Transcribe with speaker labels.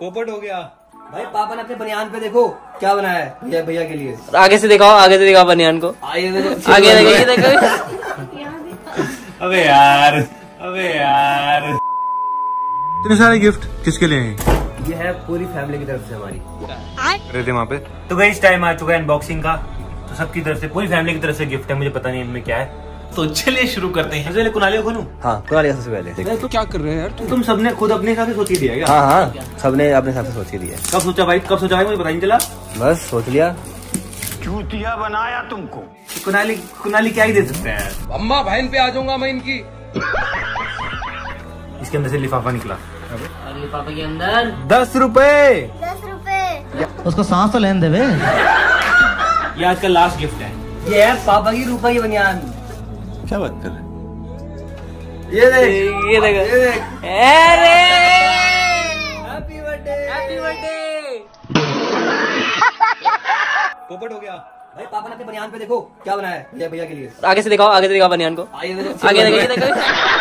Speaker 1: पोपट हो गया।
Speaker 2: भाई पापा ने अपने बनियान पे देखो क्या बनाया है भैया भैया के लिए।
Speaker 3: आगे से दिखाओ आगे से दिखाओ बनियान को।
Speaker 2: आगे देखो।
Speaker 3: आगे देखो
Speaker 1: अबे यार अबे यार।
Speaker 4: इतने सारे गिफ्ट किसके लिए हैं?
Speaker 2: ये है पूरी फैमिली की तरफ़ से हमारी।
Speaker 4: रहे थे वहाँ पे।
Speaker 1: तो गई टाइम आ चुका है अनबॉक्सिंग का। तो सबकी तरफ़ से पूरी फैमिली की तरफ़ से गिफ्ट है मुझे पता नहीं इनमें क्या है। तो चलिए शुरू करते हैं। सबसे पहले कुनालियों खोलूं?
Speaker 2: हाँ कुणाल लिया सबसे पहले
Speaker 4: तो क्या कर रहे हैं यार
Speaker 1: तुम? तुम सबने खुद अपने हिसाब से सोच के दिया क्या?
Speaker 2: हाँ हाँ सबने अपने हिसाब से सोच के दिया।
Speaker 1: कब सोचा भाई कब सोचा भाई मुझे पता नहीं चला
Speaker 2: बस सोच लिया।
Speaker 5: चूतिया बनाया तुमको।
Speaker 1: कुनाली कुनाली क्या ही दे सकते हैं?
Speaker 4: अम्मा बहन पे आ जाऊँगा मैं इनकी।
Speaker 1: इसके अंदर से लिफाफा निकला।
Speaker 3: अरे पापा के अंदर?
Speaker 1: दस रुपए।
Speaker 6: दस रुपए।
Speaker 7: उसको सांस तो लेने देवे
Speaker 1: ये आज का लास्ट गिफ्ट है।
Speaker 2: ये है पापा की रूपा की बनियान।
Speaker 4: क्या बात कर रहे
Speaker 2: ये देख।
Speaker 3: ये देखो।
Speaker 2: ये देख।
Speaker 3: अरे
Speaker 2: हैप्पी बर्थडे
Speaker 3: हैप्पी बर्थडे
Speaker 1: पोपट हो गया।
Speaker 2: भाई पापा ने अपने बनियान पे देखो क्या बनाया है? भैया भैया के लिए।
Speaker 3: आगे से दिखाओ आगे से दिखाओ बनियान को।
Speaker 2: आगे देखो।
Speaker 3: आगे देखो।